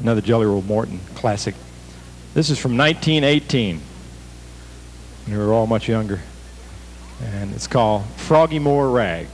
another Jelly Roll Morton classic. This is from 1918. We were all much younger. And it's called Froggy Moore Rag.